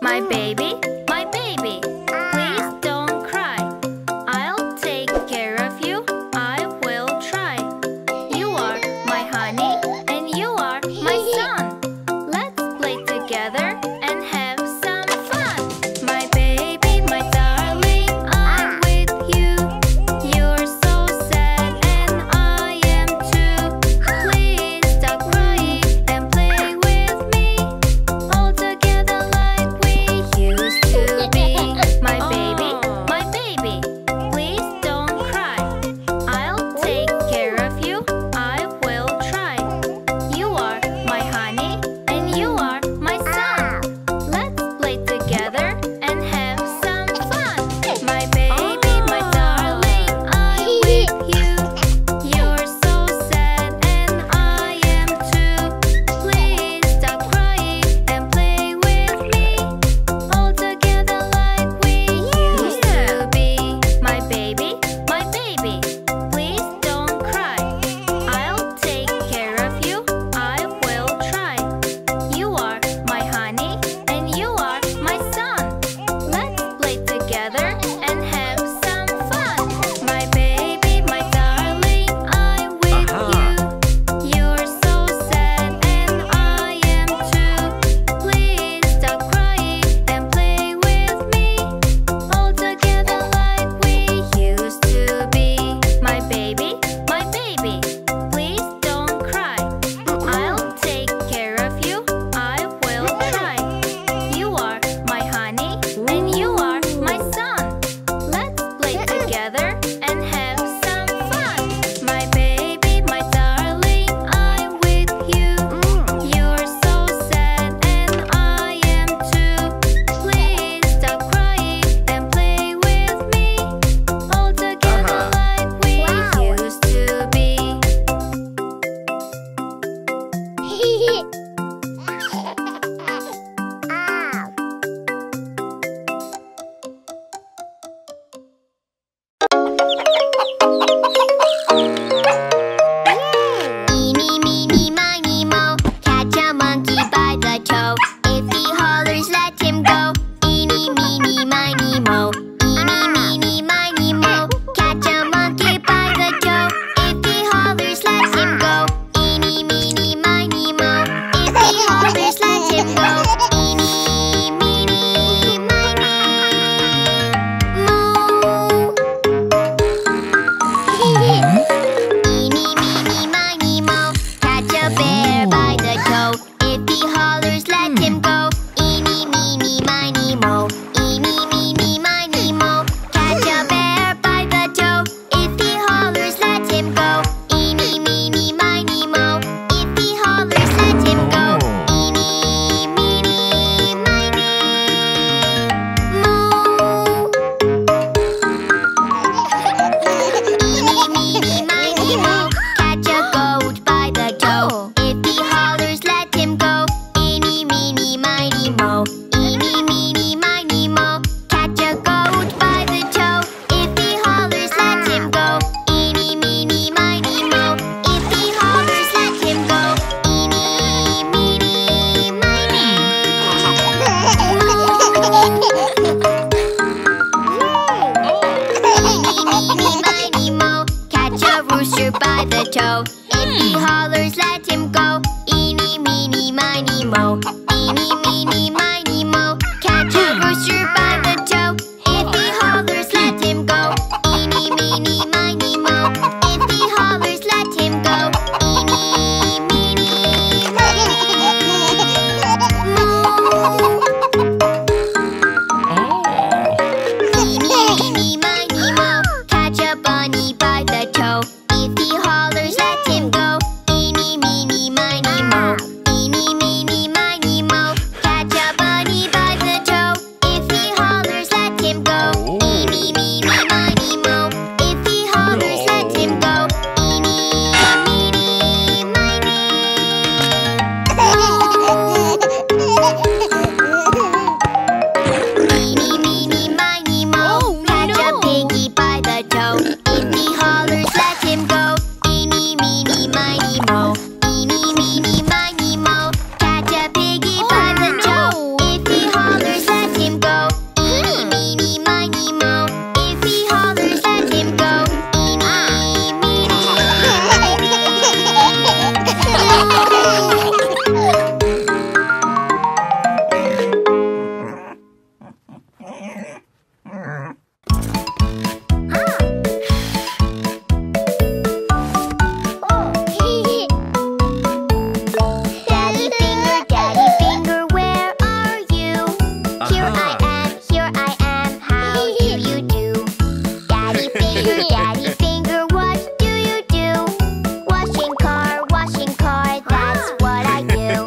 My baby,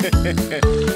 Hehehehe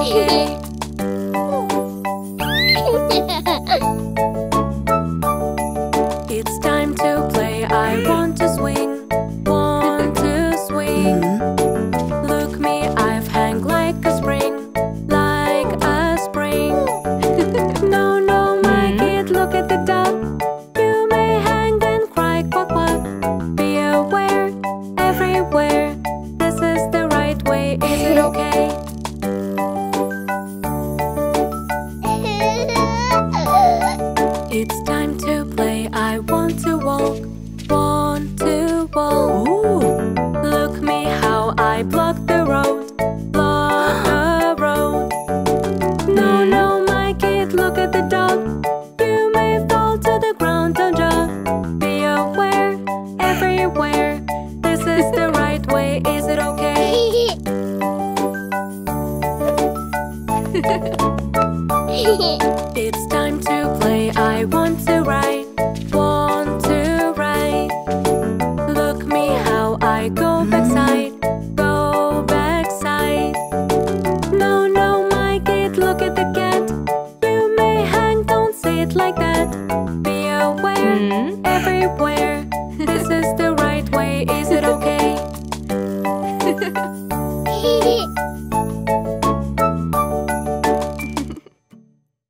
Thank you. it's time to play, I want to ride.